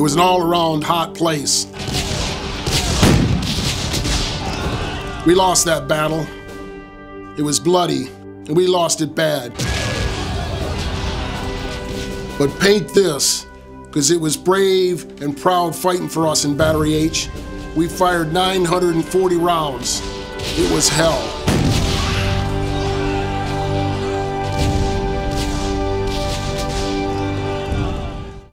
It was an all around hot place. We lost that battle. It was bloody, and we lost it bad. But paint this, because it was brave and proud fighting for us in Battery H. We fired 940 rounds. It was hell.